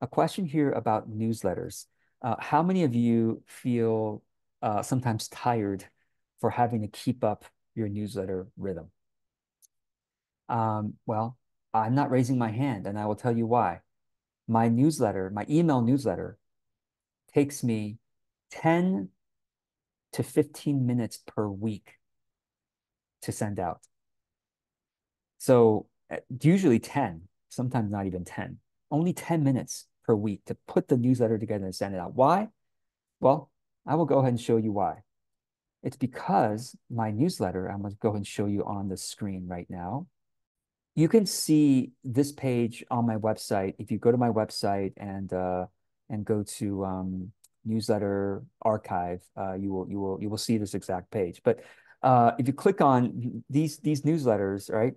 a question here about newsletters. Uh, how many of you feel uh, sometimes tired for having to keep up your newsletter rhythm? Um, well, I'm not raising my hand, and I will tell you why. My newsletter, my email newsletter, takes me 10 to 15 minutes per week to send out. So uh, usually 10, sometimes not even 10, only 10 minutes per week to put the newsletter together and send it out. Why? Well, I will go ahead and show you why. It's because my newsletter, I'm going to go ahead and show you on the screen right now. You can see this page on my website. If you go to my website and uh, and go to um, newsletter archive, uh, you will you will you will see this exact page. But uh, if you click on these these newsletters, right,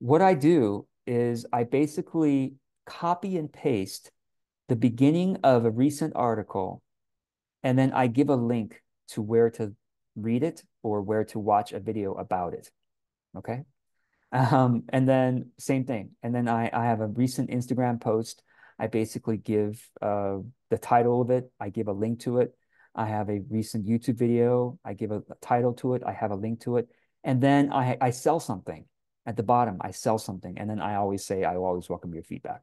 what I do is I basically copy and paste the beginning of a recent article, and then I give a link to where to read it or where to watch a video about it. Okay. Um, and then same thing. And then I, I have a recent Instagram post. I basically give uh, the title of it. I give a link to it. I have a recent YouTube video. I give a, a title to it. I have a link to it. And then I, I sell something at the bottom. I sell something. And then I always say, I always welcome your feedback.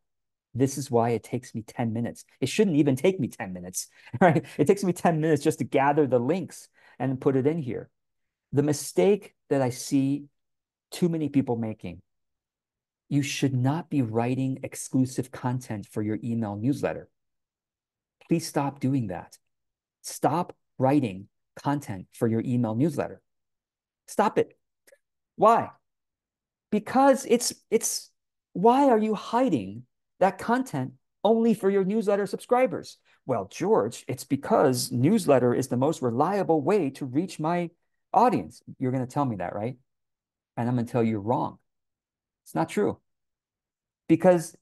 This is why it takes me 10 minutes. It shouldn't even take me 10 minutes, right? It takes me 10 minutes just to gather the links and put it in here. The mistake that I see too many people making, you should not be writing exclusive content for your email newsletter. Please stop doing that. Stop writing content for your email newsletter. Stop it. Why? Because it's it's why are you hiding that content only for your newsletter subscribers? Well, George, it's because newsletter is the most reliable way to reach my audience. You're going to tell me that, right? And I'm going to tell you wrong. It's not true. Because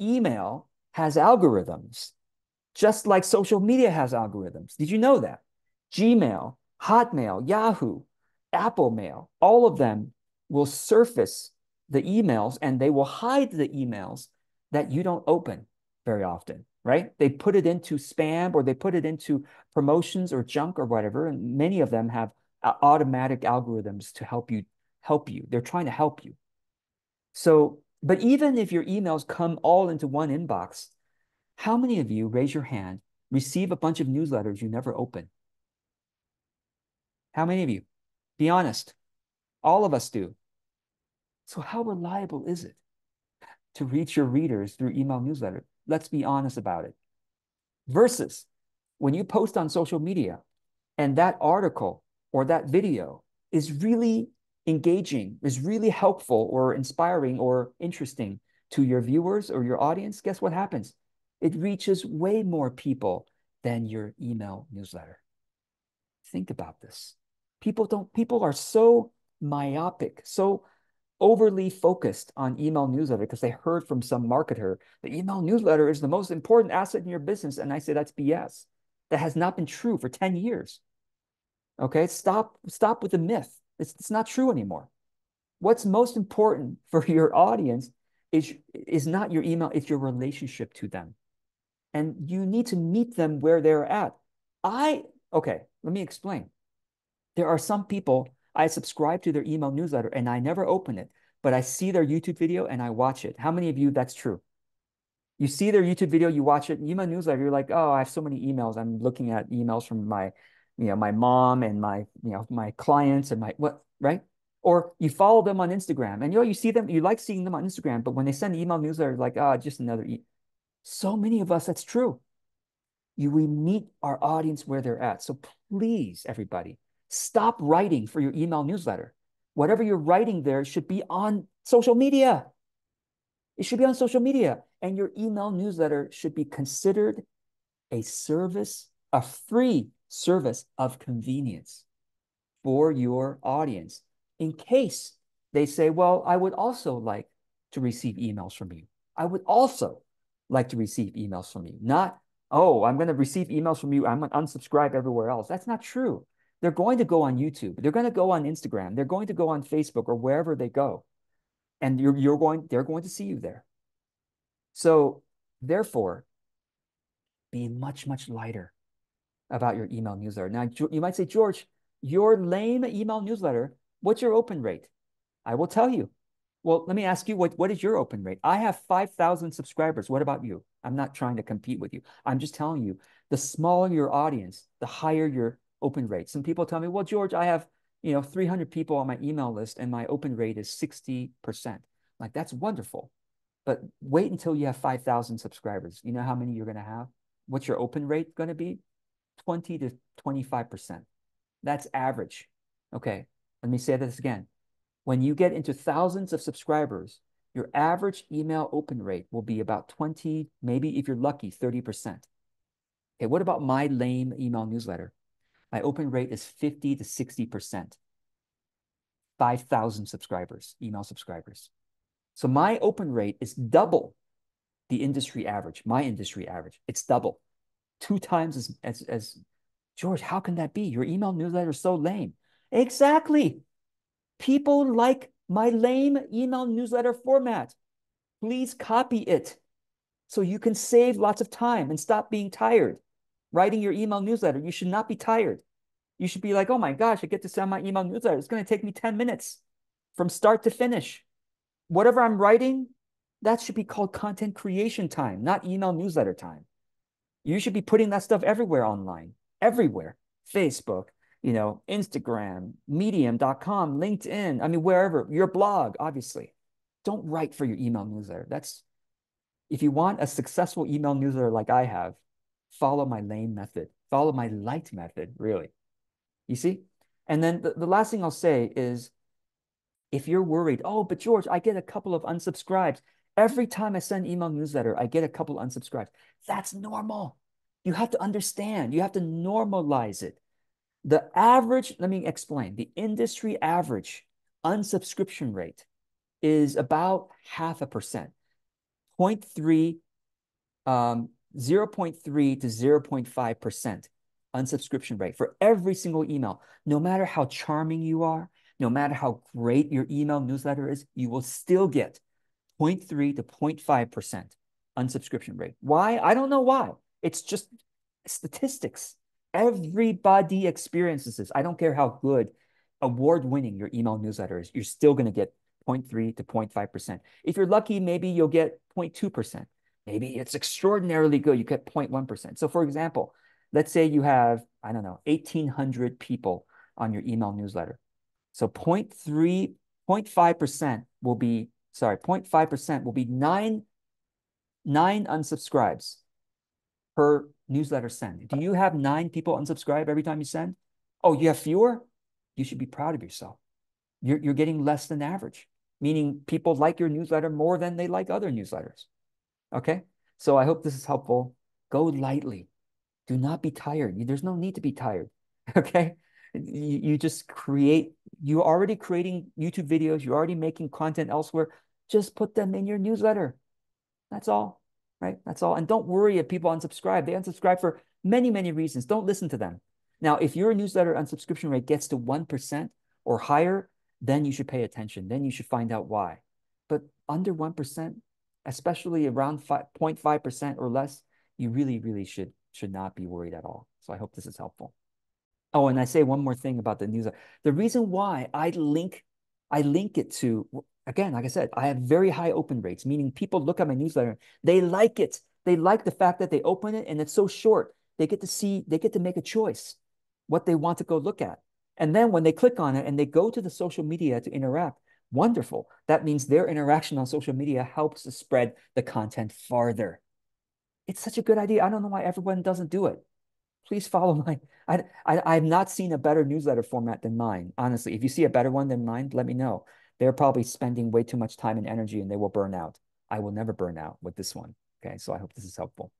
email has algorithms, just like social media has algorithms. Did you know that? Gmail, Hotmail, Yahoo, Apple Mail, all of them will surface the emails and they will hide the emails that you don't open very often, right? They put it into spam or they put it into promotions or junk or whatever. And many of them have uh, automatic algorithms to help you help you. They're trying to help you. So, but even if your emails come all into one inbox, how many of you raise your hand, receive a bunch of newsletters you never open? How many of you? Be honest. All of us do. So how reliable is it? To reach your readers through email newsletter. Let's be honest about it. Versus when you post on social media and that article or that video is really engaging, is really helpful or inspiring or interesting to your viewers or your audience, guess what happens? It reaches way more people than your email newsletter. Think about this. People don't, people are so myopic, so overly focused on email newsletter because they heard from some marketer the email newsletter is the most important asset in your business. And I say that's BS. That has not been true for 10 years. Okay, stop, stop with the myth. It's, it's not true anymore. What's most important for your audience is, is not your email, it's your relationship to them. And you need to meet them where they're at. I, okay, let me explain. There are some people I subscribe to their email newsletter and I never open it, but I see their YouTube video and I watch it. How many of you that's true? You see their YouTube video, you watch it, email newsletter, you're like, oh, I have so many emails. I'm looking at emails from my, you know, my mom and my, you know, my clients and my what, right? Or you follow them on Instagram and you know, you see them, you like seeing them on Instagram, but when they send email newsletter, like, ah, oh, just another e so many of us, that's true. You we meet our audience where they're at. So please, everybody, Stop writing for your email newsletter. Whatever you're writing there should be on social media. It should be on social media. And your email newsletter should be considered a service, a free service of convenience for your audience in case they say, well, I would also like to receive emails from you. I would also like to receive emails from you. Not, oh, I'm going to receive emails from you. I'm going to unsubscribe everywhere else. That's not true. They're going to go on YouTube. They're going to go on Instagram. They're going to go on Facebook or wherever they go. And you're, you're going, they're going to see you there. So Therefore, be much, much lighter about your email newsletter. Now, you might say, George, your lame email newsletter, what's your open rate? I will tell you. Well, let me ask you, what, what is your open rate? I have 5,000 subscribers. What about you? I'm not trying to compete with you. I'm just telling you, the smaller your audience, the higher your open rate. Some people tell me, well, George, I have, you know, 300 people on my email list and my open rate is 60%. Like, that's wonderful. But wait until you have 5,000 subscribers. You know how many you're going to have? What's your open rate going to be? 20 to 25%. That's average. Okay, let me say this again. When you get into thousands of subscribers, your average email open rate will be about 20, maybe if you're lucky, 30%. Okay, what about my lame email newsletter? My open rate is 50 to 60%. 5,000 subscribers, email subscribers. So my open rate is double the industry average, my industry average. It's double, two times as, as, as George, how can that be? Your email newsletter is so lame. Exactly. People like my lame email newsletter format. Please copy it so you can save lots of time and stop being tired writing your email newsletter. You should not be tired. You should be like, oh my gosh, I get to send my email newsletter. It's going to take me 10 minutes from start to finish. Whatever I'm writing, that should be called content creation time, not email newsletter time. You should be putting that stuff everywhere online, everywhere. Facebook, you know, Instagram, medium.com, LinkedIn, I mean, wherever, your blog, obviously. Don't write for your email newsletter. That's, if you want a successful email newsletter like I have, follow my lane method, follow my light method, really. You see? And then the, the last thing I'll say is if you're worried, oh, but George, I get a couple of unsubscribes. Every time I send email newsletter, I get a couple unsubscribes. That's normal. You have to understand, you have to normalize it. The average, let me explain, the industry average unsubscription rate is about half a percent, 0.3 um, 0.3 to 0.5% unsubscription rate for every single email. No matter how charming you are, no matter how great your email newsletter is, you will still get 0.3 to 0.5% unsubscription rate. Why? I don't know why. It's just statistics. Everybody experiences this. I don't care how good, award winning your email newsletter is, you're still going to get 0.3 to 0.5%. If you're lucky, maybe you'll get 0.2%. Maybe it's extraordinarily good. You get 0.1%. So for example, let's say you have, I don't know, 1,800 people on your email newsletter. So 0.3, 0.5% will be, sorry, 0.5% will be nine, nine unsubscribes per newsletter send. Do you have nine people unsubscribe every time you send? Oh, you have fewer? You should be proud of yourself. You're, you're getting less than average, meaning people like your newsletter more than they like other newsletters. Okay. So I hope this is helpful. Go lightly. Do not be tired. There's no need to be tired. Okay. You, you just create, you're already creating YouTube videos. You're already making content elsewhere. Just put them in your newsletter. That's all. Right. That's all. And don't worry if people unsubscribe. They unsubscribe for many, many reasons. Don't listen to them. Now, if your newsletter unsubscription rate gets to 1% or higher, then you should pay attention. Then you should find out why. But under 1%, especially around 0.5% or less, you really, really should should not be worried at all. So I hope this is helpful. Oh, and I say one more thing about the news. The reason why I link, I link it to, again, like I said, I have very high open rates, meaning people look at my newsletter, they like it. They like the fact that they open it and it's so short. They get to see, they get to make a choice what they want to go look at. And then when they click on it and they go to the social media to interact, Wonderful. That means their interaction on social media helps to spread the content farther. It's such a good idea. I don't know why everyone doesn't do it. Please follow my. I, I I've not seen a better newsletter format than mine. Honestly, if you see a better one than mine, let me know. They're probably spending way too much time and energy, and they will burn out. I will never burn out with this one. Okay, so I hope this is helpful.